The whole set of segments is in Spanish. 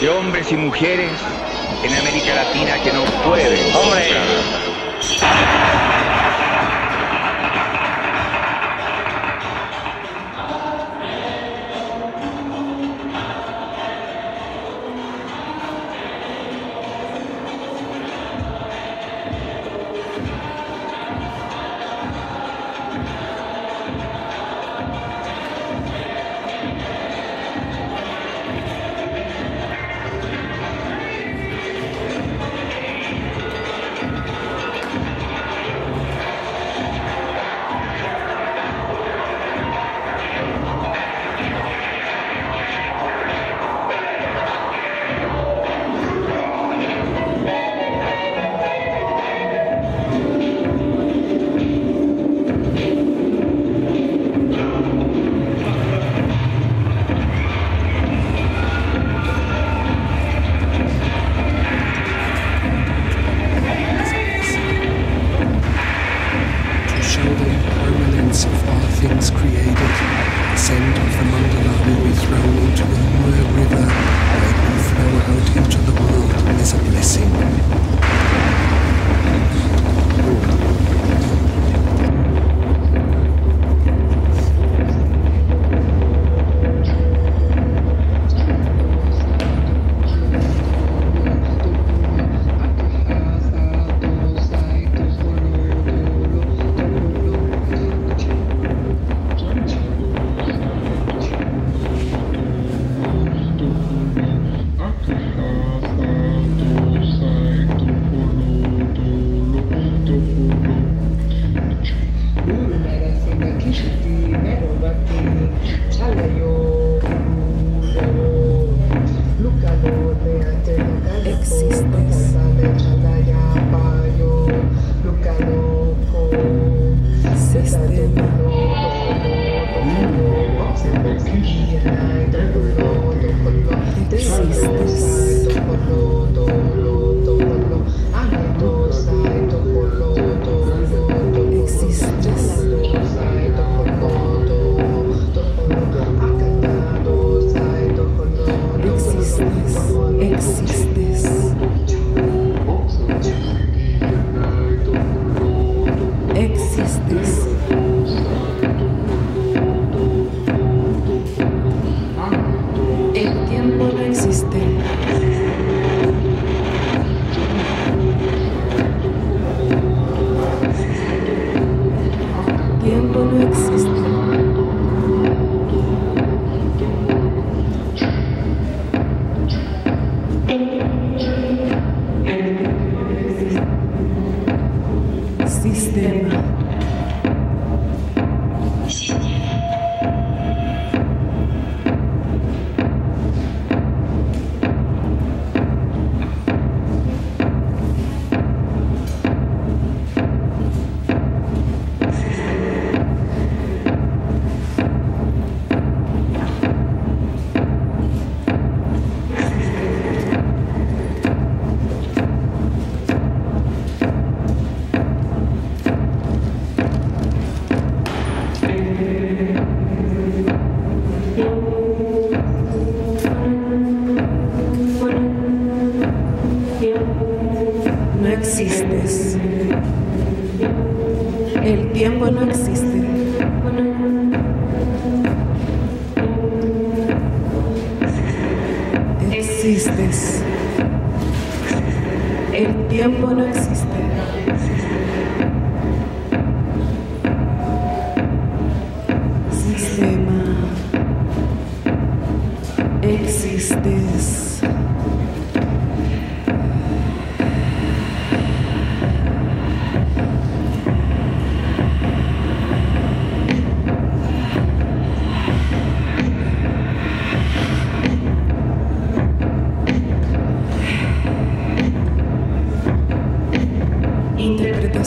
de hombres y mujeres en América Latina que no pueden. ¡Hombre! Impermanence of all things created. The scent of the mandala will be thrown into the Mura River, where it will flow out into the world as a blessing.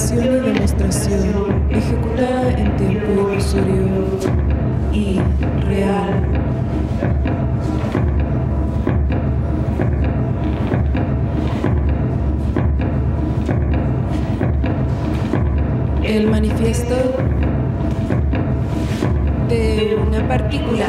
Demostración, ejecutada en tiempo ilusorio y real. El manifiesto de una partícula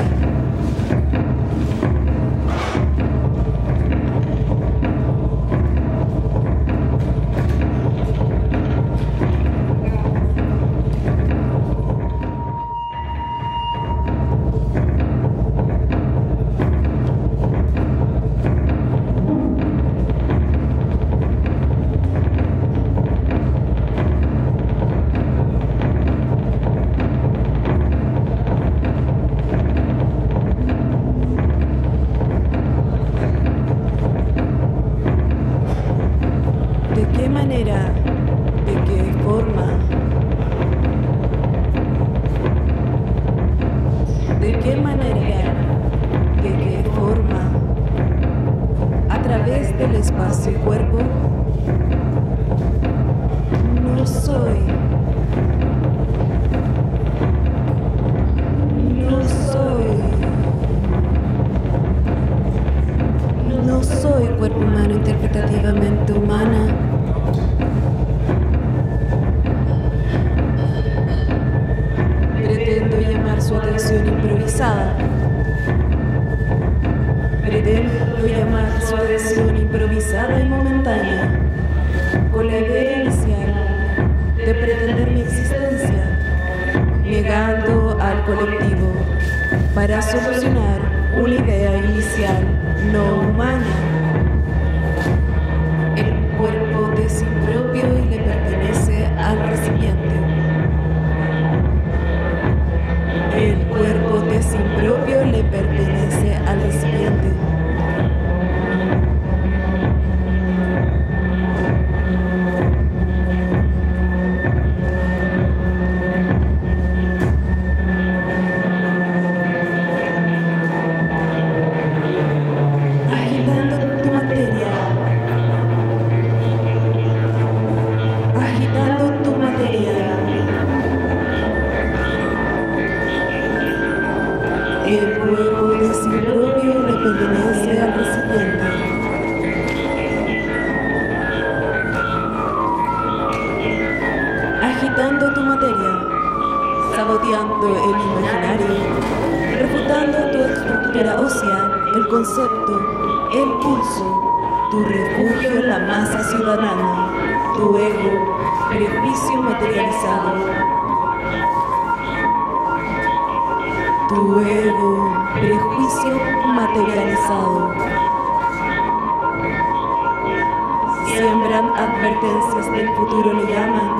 el futuro lo llaman.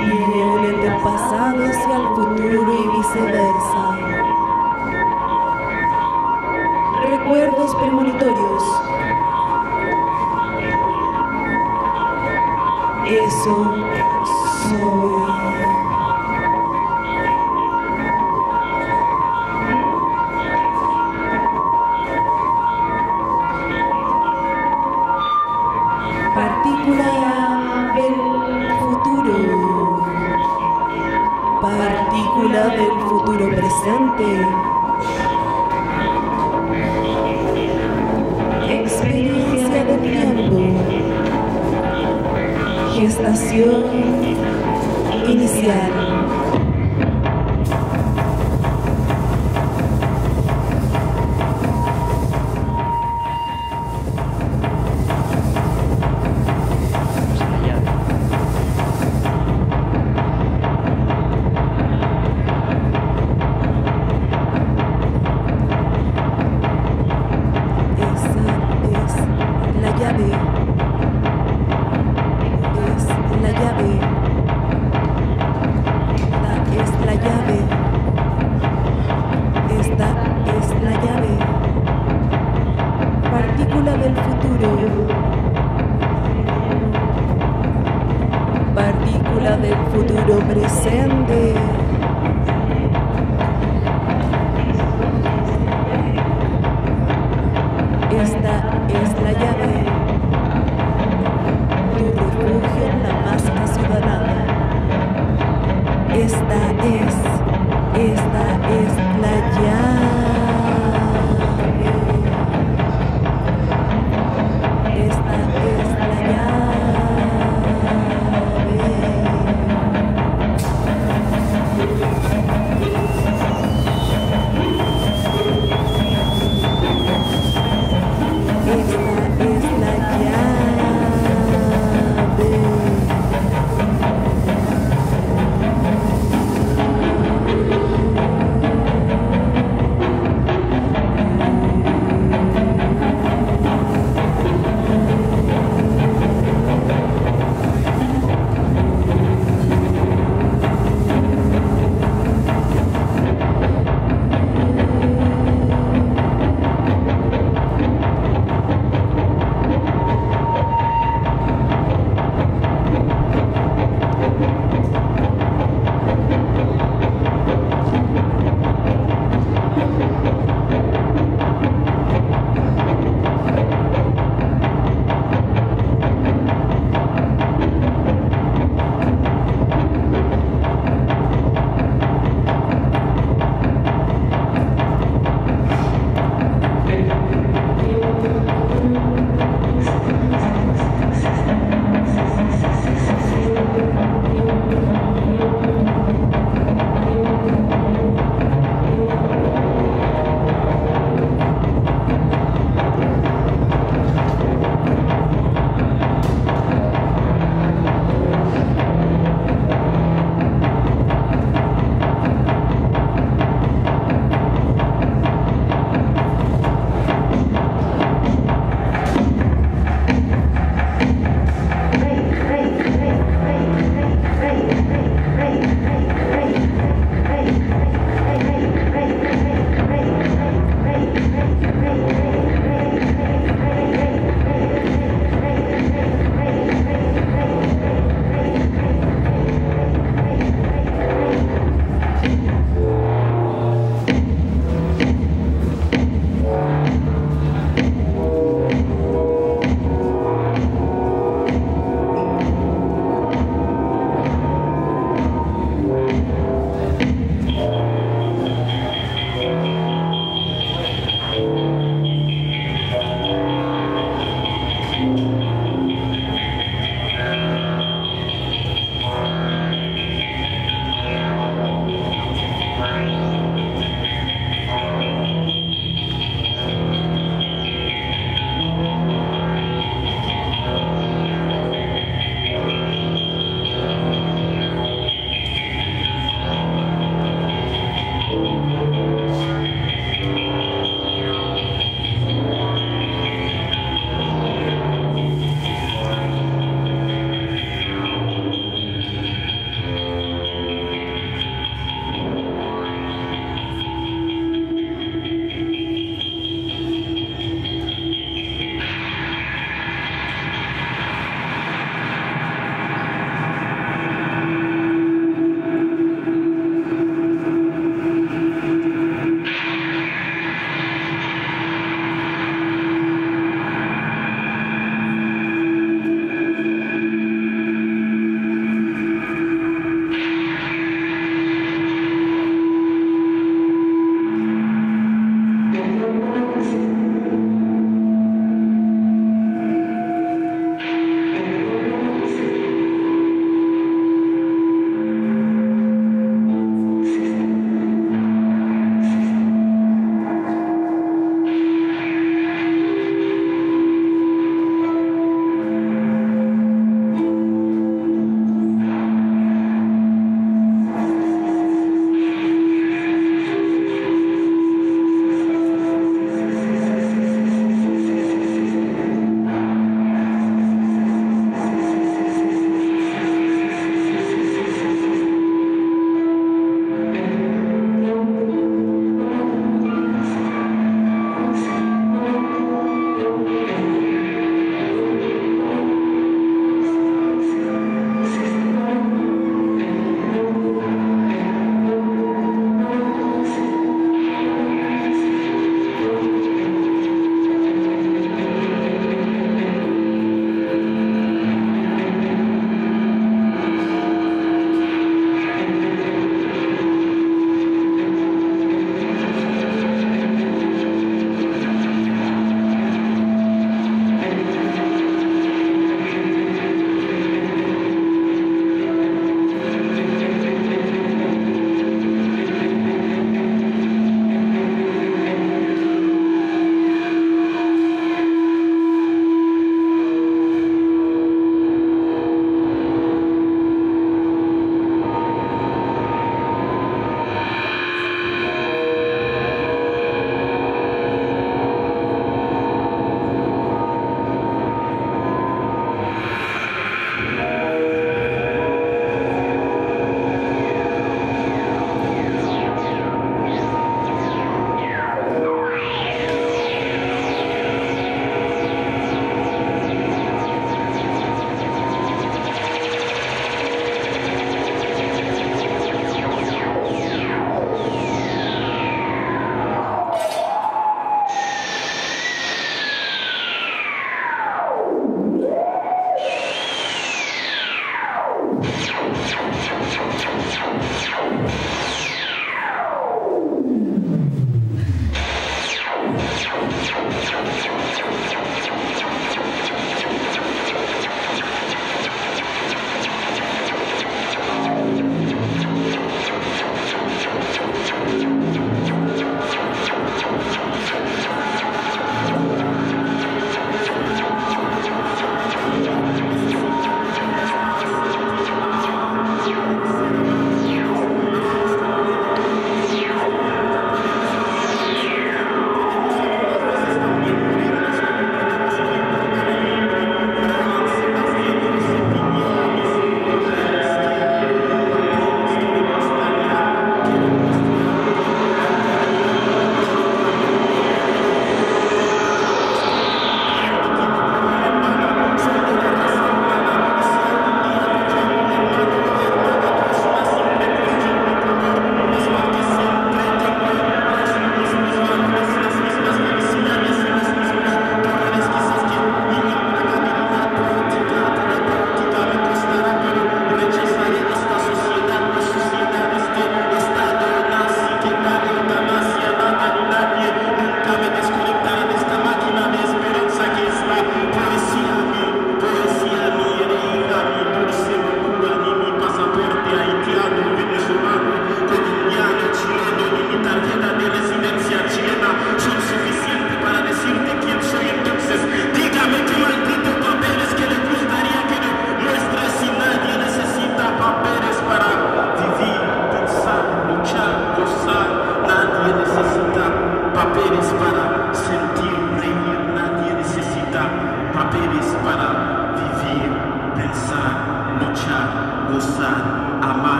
Y él entre el pasado hacia el futuro y viceversa. Recuerdos premonitorios. Eso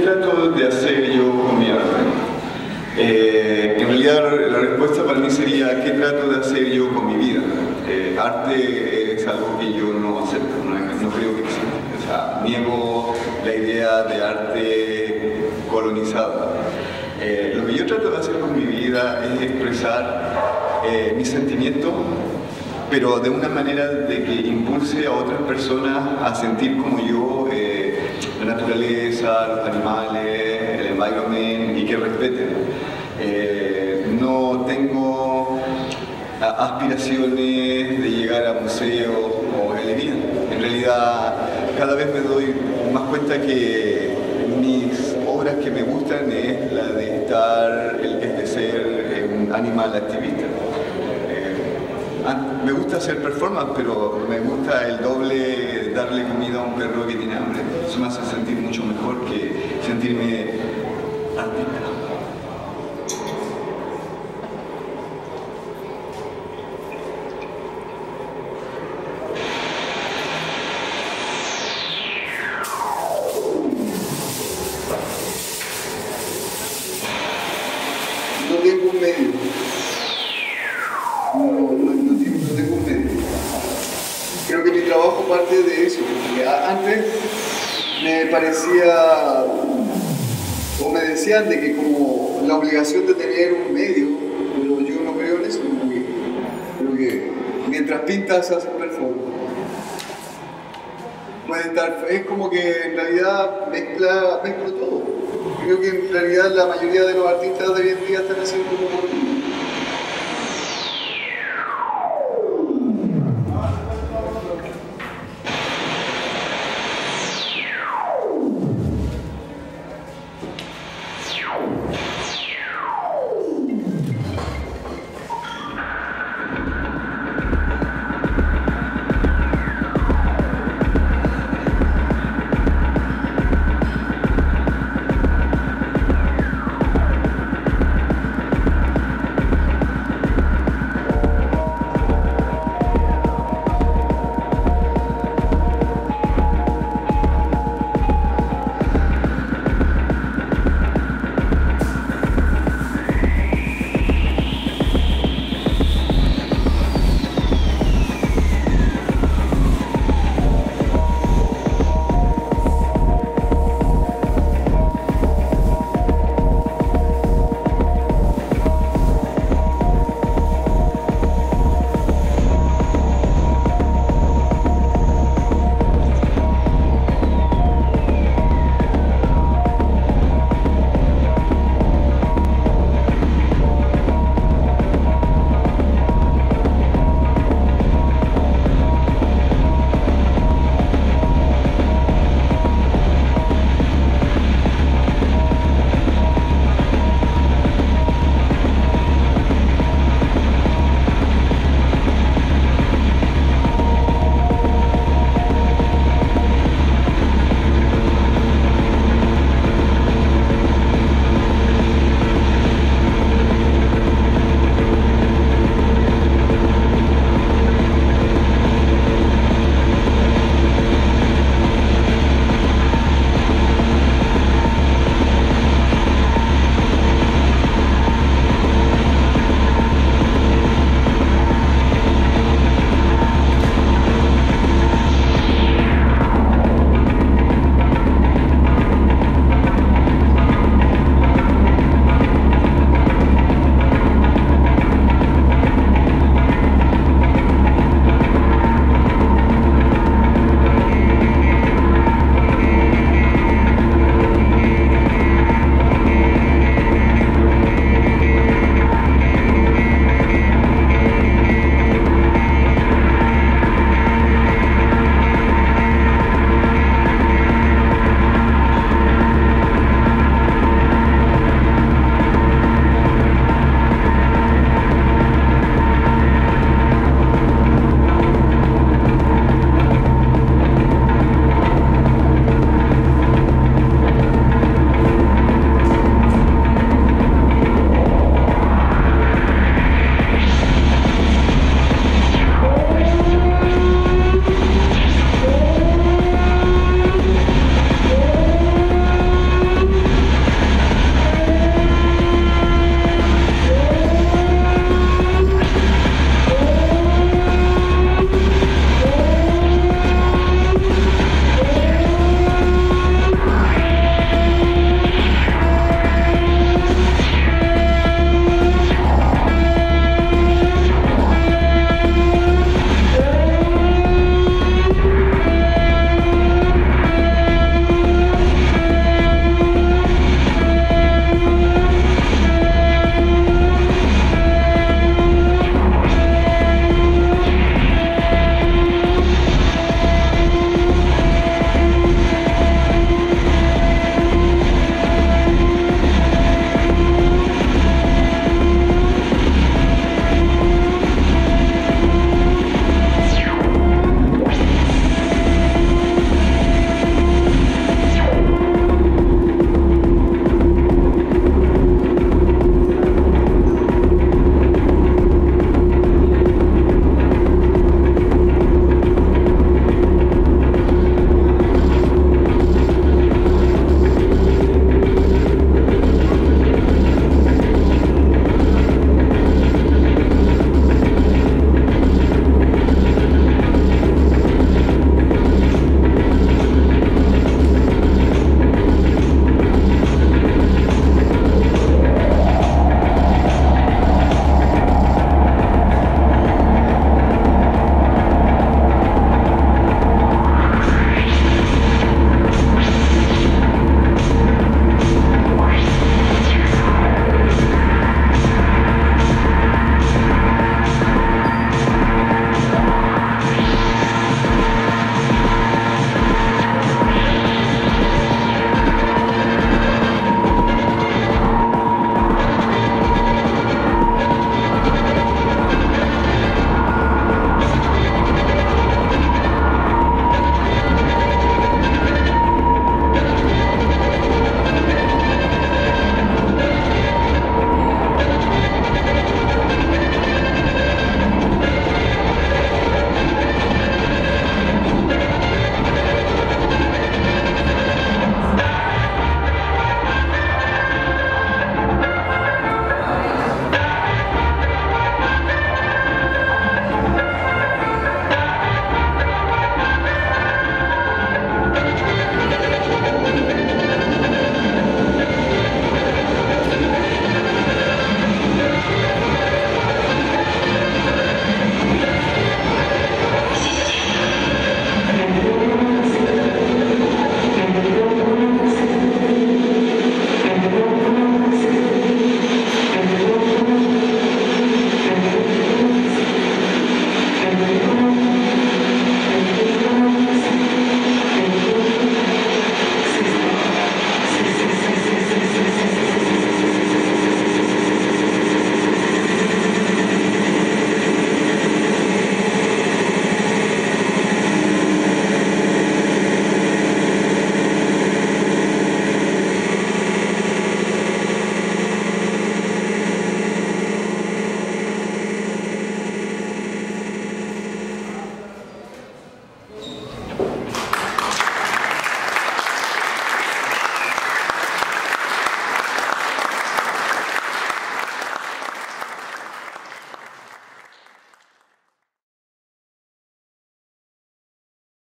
Trato de hacer yo con mi arte? Eh, en realidad la respuesta para mí sería ¿qué trato de hacer yo con mi vida? Eh, arte es algo que yo no acepto, no, no creo que exista. O sea, niego la idea de arte colonizada. Eh, lo que yo trato de hacer con mi vida es expresar eh, mis sentimientos, pero de una manera de que impulse a otras personas a sentir como yo eh, naturaleza, los animales, el environment y que respeten. Eh, no tengo aspiraciones de llegar a museos o galerías. En realidad, cada vez me doy más cuenta que mis obras que me gustan es la de estar, el, de ser un animal activista. Eh, me gusta hacer performance, pero me gusta el doble darle comida a un perro que tiene hambre. Eso me hace sentir mucho mejor que sentirme de que como la obligación de tener un medio, pero yo no creo en eso. Creo que mientras pintas haces performance. Puede estar, es como que en realidad mezcla, mezcla todo. Creo que en realidad la mayoría de los artistas de hoy en día están haciendo como